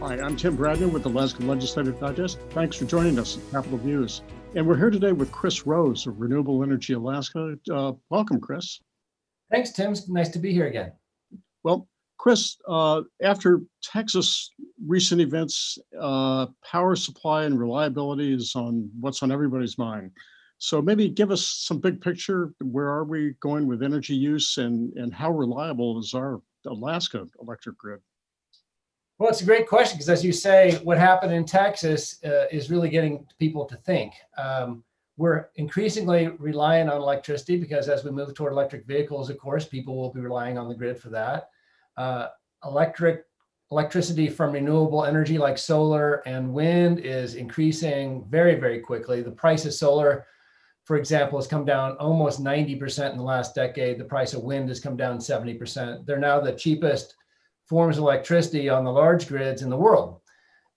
Hi, I'm Tim Bradner with the Alaska Legislative Digest. Thanks for joining us at Capitol Views. And we're here today with Chris Rose of Renewable Energy Alaska. Uh, welcome, Chris. Thanks, Tim. It's nice to be here again. Well, Chris, uh, after Texas recent events, uh, power supply and reliability is on what's on everybody's mind. So maybe give us some big picture. Where are we going with energy use and, and how reliable is our Alaska electric grid? Well, it's a great question because, as you say, what happened in Texas uh, is really getting people to think. Um, we're increasingly reliant on electricity because, as we move toward electric vehicles, of course, people will be relying on the grid for that. Uh, electric electricity from renewable energy like solar and wind is increasing very, very quickly. The price of solar, for example, has come down almost 90% in the last decade. The price of wind has come down 70%. They're now the cheapest forms of electricity on the large grids in the world.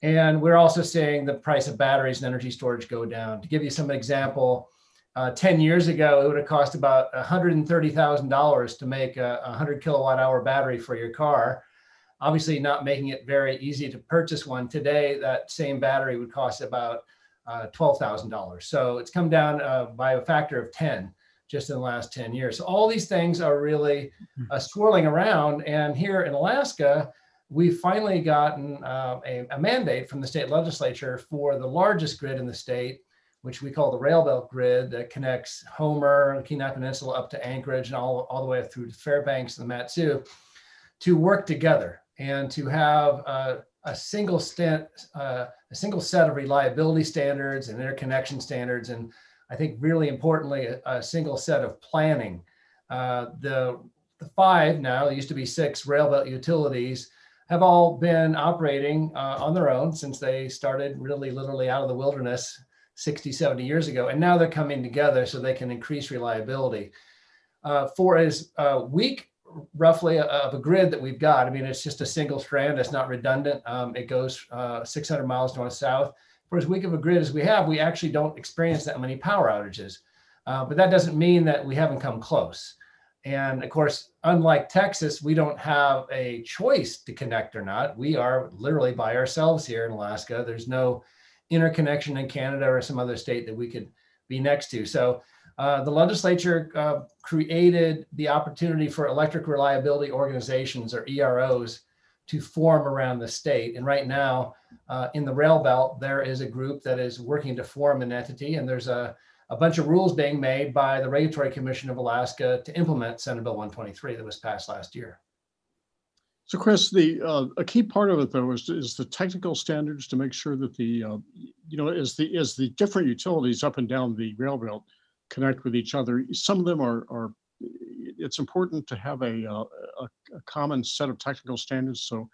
And we're also seeing the price of batteries and energy storage go down. To give you some example, uh, 10 years ago, it would have cost about $130,000 to make a 100 kilowatt hour battery for your car. Obviously, not making it very easy to purchase one. Today, that same battery would cost about uh, $12,000. So it's come down uh, by a factor of 10 just in the last 10 years. So all these things are really hmm. uh, swirling around. And here in Alaska, we've finally gotten uh, a, a, mandate from the state legislature for the largest grid in the state, which we call the rail belt grid that connects Homer, the Kenai Peninsula up to Anchorage and all, all the way through to Fairbanks and the Mat-Su, to work together and to have uh, a single stent, uh, a single set of reliability standards and interconnection standards and I think really importantly, a, a single set of planning. Uh, the, the five now, used to be six railbelt utilities, have all been operating uh, on their own since they started really literally out of the wilderness 60, 70 years ago. And now they're coming together so they can increase reliability. Uh, for as uh, weak roughly uh, of a grid that we've got, I mean, it's just a single strand, it's not redundant. Um, it goes uh, 600 miles north south for as weak of a grid as we have, we actually don't experience that many power outages. Uh, but that doesn't mean that we haven't come close. And of course, unlike Texas, we don't have a choice to connect or not. We are literally by ourselves here in Alaska. There's no interconnection in Canada or some other state that we could be next to. So uh, the legislature uh, created the opportunity for electric reliability organizations or EROs to form around the state. And right now, uh, in the rail belt, there is a group that is working to form an entity, and there's a, a bunch of rules being made by the Regulatory Commission of Alaska to implement Senate Bill 123 that was passed last year. So, Chris, the uh, a key part of it though is, is the technical standards to make sure that the uh, you know as the as the different utilities up and down the rail belt connect with each other. Some of them are are it's important to have a, uh, a, a, common set of technical standards so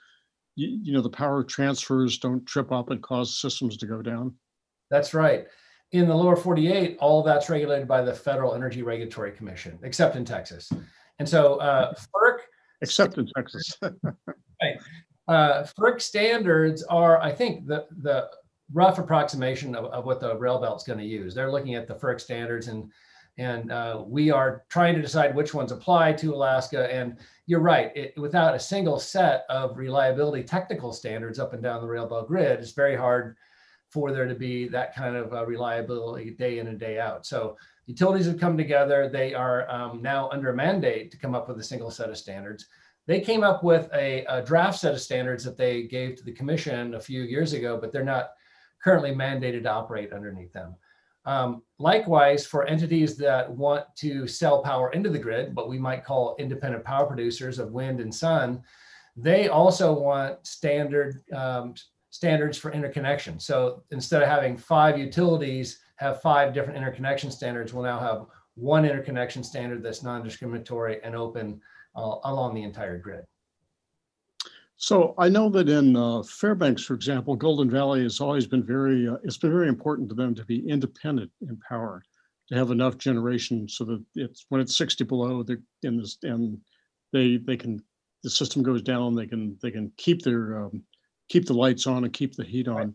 you, you know the power transfers don't trip up and cause systems to go down. That's right. In the lower 48, all that's regulated by the Federal Energy Regulatory Commission, except in Texas. And so uh, FERC. Except in Texas. right. Uh, FERC standards are, I think, the, the rough approximation of, of what the rail belt's going to use. They're looking at the FERC standards and and uh, we are trying to decide which ones apply to Alaska. And you're right, it, without a single set of reliability technical standards up and down the rail belt grid, it's very hard for there to be that kind of uh, reliability day in and day out. So utilities have come together. They are um, now under a mandate to come up with a single set of standards. They came up with a, a draft set of standards that they gave to the commission a few years ago, but they're not currently mandated to operate underneath them. Um, likewise, for entities that want to sell power into the grid, what we might call independent power producers of wind and sun, they also want standard um, standards for interconnection. So instead of having five utilities have five different interconnection standards, we'll now have one interconnection standard that's non-discriminatory and open uh, along the entire grid. So I know that in uh, Fairbanks, for example, Golden Valley has always been very, uh, it's been very important to them to be independent in power, to have enough generation so that it's when it's 60 below, they're in this, and they they can the system goes down, they can they can keep their um, keep the lights on and keep the heat on.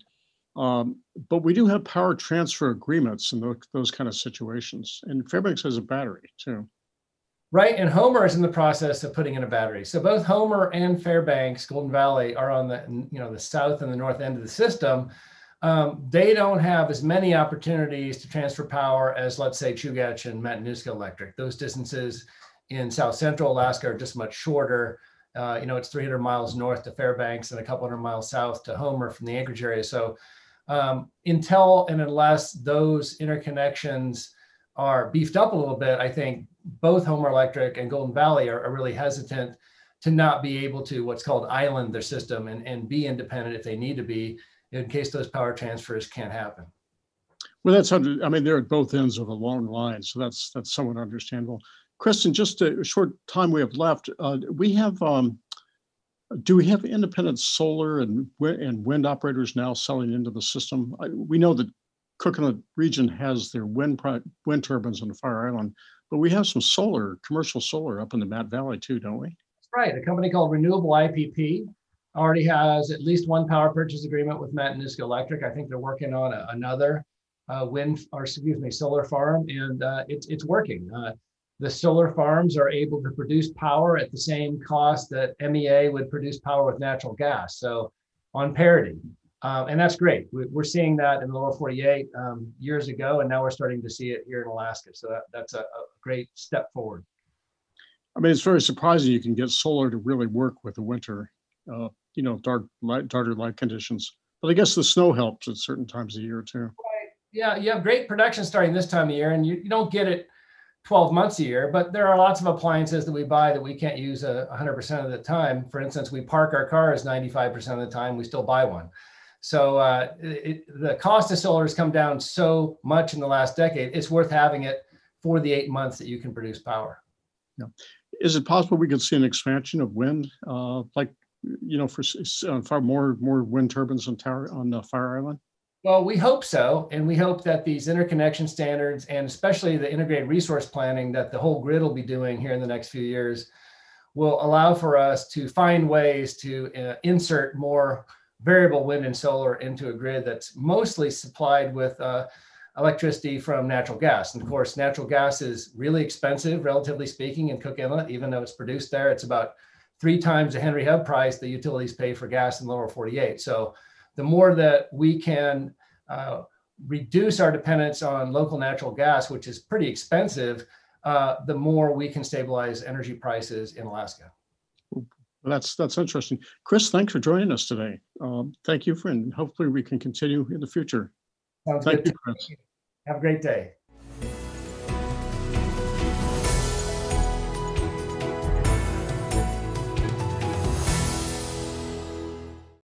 Um, but we do have power transfer agreements in those, those kind of situations, and Fairbanks has a battery too. Right, and Homer is in the process of putting in a battery. So both Homer and Fairbanks, Golden Valley, are on the you know the south and the north end of the system. Um, they don't have as many opportunities to transfer power as, let's say, Chugach and Matanuska Electric. Those distances in South Central Alaska are just much shorter. Uh, you know, it's 300 miles north to Fairbanks and a couple hundred miles south to Homer from the Anchorage area. So um, until and unless those interconnections are beefed up a little bit, I think both Homer Electric and Golden Valley are, are really hesitant to not be able to what's called island their system and, and be independent if they need to be in case those power transfers can't happen. Well, that's, under- I mean, they're at both ends of a long line, so that's, that's somewhat understandable. Kristen, just a short time we have left, uh, we have, um, do we have independent solar and, and wind operators now selling into the system? I- We know that Cook Inlet Region has their wind, wind turbines on the Fire Island, but we have some solar, commercial solar up in the Mat Valley too, don't we? That's right. A company called Renewable IPP already has at least one power purchase agreement with Matt Matanuska Electric. I think they're working on a- another uh, wind, or excuse me, solar farm, and uh, it's it's working. Uh, the solar farms are able to produce power at the same cost that MEA would produce power with natural gas. So on parity. Uh, and that's great. We, we're seeing that in the lower 48 um, years ago, and now we're starting to see it here in Alaska. So that, that's a, a great step forward. I mean, it's very surprising you can get solar to really work with the winter, uh, you know, dark, light, darker light conditions. But I guess the snow helps at certain times of year too. Yeah, you have great production starting this time of year, and you, you don't get it 12 months a year, but there are lots of appliances that we buy that we can't use a 100% of the time. For instance, we park our cars 95% of the time, we still buy one. So uh, it, the cost of solar has come down so much in the last decade, it's worth having it for the eight months that you can produce power. Yeah. Is it possible we could see an expansion of wind, uh, like, you know, for uh, far more, more wind turbines on tower, on the Fire Island? Well, we hope so. And we hope that these interconnection standards and especially the integrated resource planning that the whole grid will be doing here in the next few years will allow for us to find ways to uh, insert more variable wind and solar into a grid that's mostly supplied with uh, electricity from natural gas. And of course, natural gas is really expensive, relatively speaking, in Cook Inlet, even though it's produced there. It's about three times the Henry Hub price the utilities pay for gas in lower 48. So the more that we can uh, reduce our dependence on local natural gas, which is pretty expensive, uh, the more we can stabilize energy prices in Alaska. Well, That's, that's interesting. Chris, thanks for joining us today. Um, Thank you friend. hopefully we can continue in the future. Sounds Thank good. you, Chris. Have a great day.